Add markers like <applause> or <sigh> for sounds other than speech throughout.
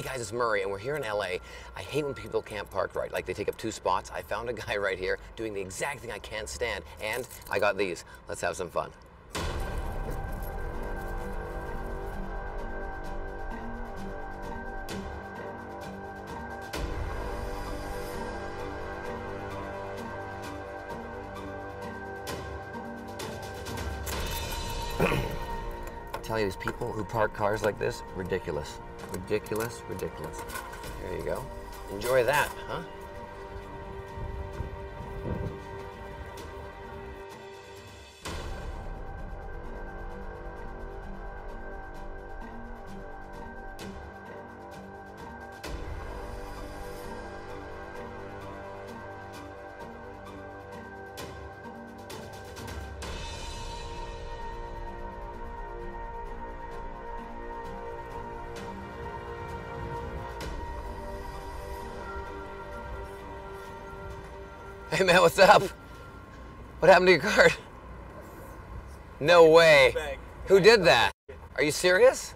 Hey guys, it's Murray, and we're here in LA. I hate when people can't park right, like they take up two spots. I found a guy <laughs> right here doing the exact thing I can't stand, and I got these. Let's have some fun. <clears throat> tell you, these people who park cars like this, ridiculous. Ridiculous, ridiculous. There you go. Enjoy that, huh? Hey man, what's up? What happened to your card? No way. Who did that? Are you serious?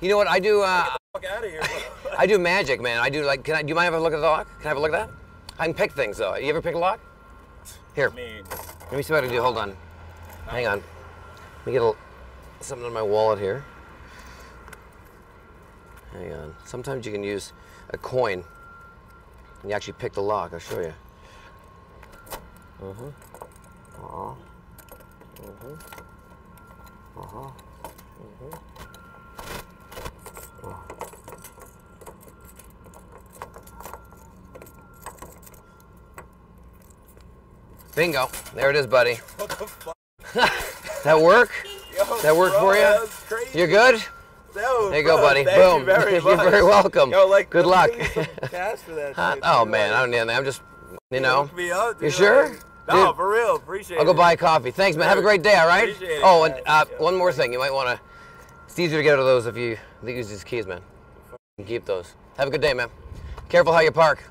You know what I do? Uh, Fuck out of here. <laughs> I do magic, man. I do like. Can I? Do you mind if I look at the lock? Can I have a look at that? I can pick things though. You ever pick a lock? Here. Let me see what I can do. Hold on. Hang on. Let me get a, something in my wallet here. Hang on. Sometimes you can use a coin and you actually pick the lock. I'll show you. Uh-huh. Uh-huh. Uh-huh. Uh-huh. Uh-huh. Bingo. There it is, buddy. <laughs> what the fuck? <laughs> That work? <laughs> Yo, That work bro, for you? That was crazy. You're good? Yo, There you go, buddy. Thank Boom. You very You're much. very welcome. Yo, like, Good luck. me give cash for that Huh? shit, Oh dude, man, I don't need anything. I'm just, you know. hook me up, You sure? like- no, Dude, for real. Appreciate it. I'll go buy a coffee. Thanks, man. Have a great day. All right. Appreciate Oh, and uh, one more thing. You might want to. It's easier to get out of those if you use these keys, man. You can keep those. Have a good day, man. Careful how you park.